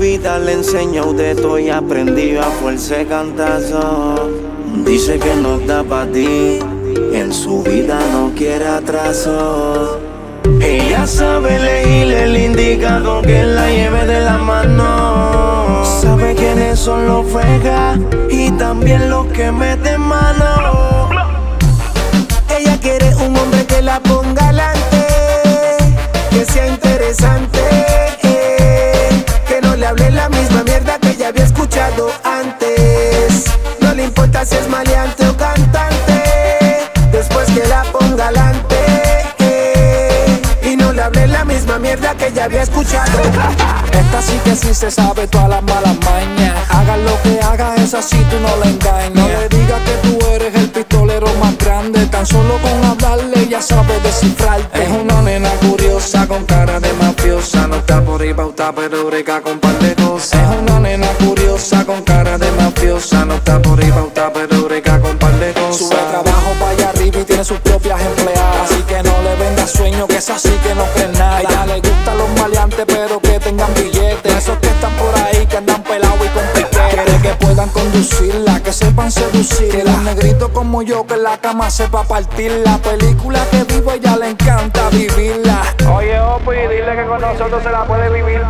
vida le enseñó de todo y aprendió a fuerza cantazo. Dice que no da pa' ti, en su vida no quiere atraso. Ella sabe elegir el indicado que la lleve de la mano. Sabe quiénes son los fegas y también los que meten mano. Ella quiere un hombre que la ponga adelante, que sea interesante, escuchado antes. No le importa si es maleante o cantante, después que la ponga adelante, eh, y no le hable la misma mierda que ya había escuchado. Esta sí que sí se sabe todas las malas mañas. Haga lo que haga, esa sí tú no la engañas. No le digas que tú eres el pistolero más grande. Tan solo con hablarle ya sabe descifrarte. Es una nena curiosa con cara de mafiosa. No está por ahí pauta, pero breca con par de cosas. Es una nena curiosa con cara de mafiosa. No está por ahí pauta, pero breca con par de cosas. Sube trabajo para allá arriba y tiene sus propias empleadas. Así que no le venga sueño, que es así que no cree nada. A ella le gustan los maleantes, pero que tengan billetes. Esos que están por ahí, que andan pelados y con piquetes. Quiere que puedan conducirla, que sepan seducirla. Que los negritos como yo, que en la cama sepa partir la película que vivo, ella le encanta vivirla. Oye, Opi, dile que con nosotros se la puede vivir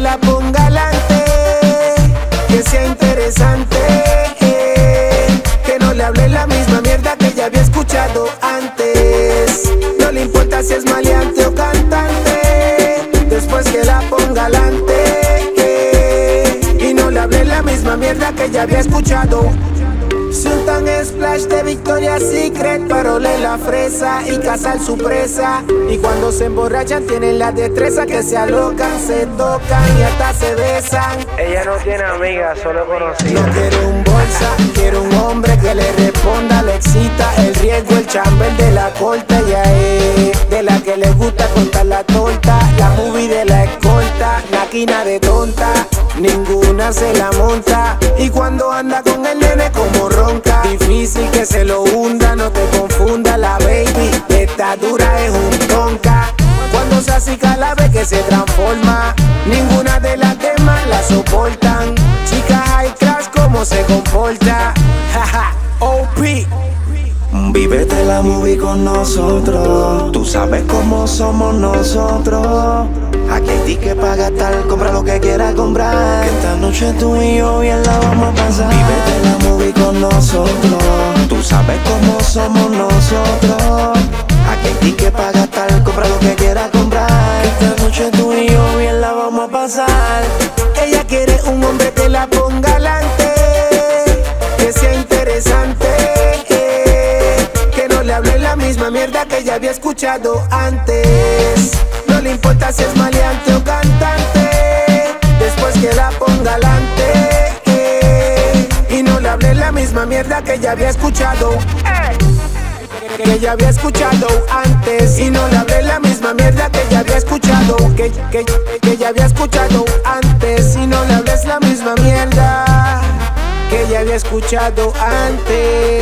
la ponga adelante, que sea interesante, que no le hable la misma mierda que ya había escuchado antes. No le importa si es maleante o cantante, después que la ponga adelante, eh, y no le hable la misma mierda que ya había escuchado. Sultan Splash de Victoria's Secret Parole la fresa y cazar su presa. Y cuando se emborrachan tienen la destreza Que se alocan, se tocan y hasta se besan. Ella no tiene amigas, solo No conocidas. quiere un bolsa, quiere un hombre que le responda, le excita el riesgo, el chamber de la corta, ya es de la que le gusta contar la torta, la movie de la escolta, máquina de tonta, ninguna se la monta, y cuando anda con el nene como ronca, difícil que se lo hunda, no te confunda. La baby, esta dura es un tonca. Cuando se acica la ve que se transforma. Ninguna de las demás la soportan. Chica high class como se comporta Jaja, OP Vívete la movie con nosotros. Tú sabes cómo somos nosotros. Aquí hay ticket para gastar, compra lo que quieras comprar. Que esta noche tú y yo bien la vamos a pasar. Vívete la movie con nosotros. Tú sabes cómo somos nosotros. Aquí hay ticket para gastar, compra lo que quieras comprar. Que esta noche tú y yo bien la vamos a pasar. Ella quiere un hombre que la ponga adelante Que sea interesante Que no le hable la misma mierda que ya había escuchado antes No le importa si es maleante o cantante. Después que la ponga adelante. Eh, Y no le hable la misma mierda que ya había escuchado. Que ya había escuchado antes. Y no le hablé la misma mierda que ya había escuchado. Que, que, que ya había escuchado antes. Y no le hables la misma mierda que ya había escuchado antes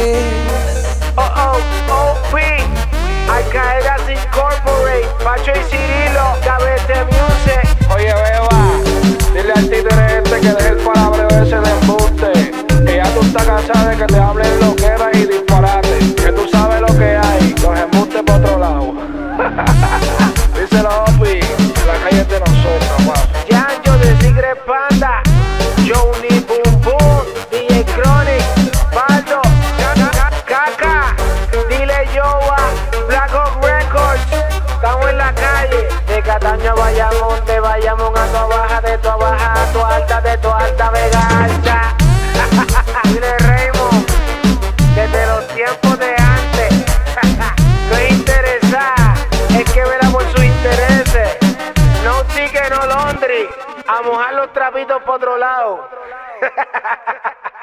Bayamón. De Bayamón a tu baja. De tu baja a tu alta. De tu alta Vega Alta. Dile Raymond. Desde los tiempos de antes. no es interesada. Es que verá por sus intereses. No ticket, no laundry. A mojar los trapitos por otro lado.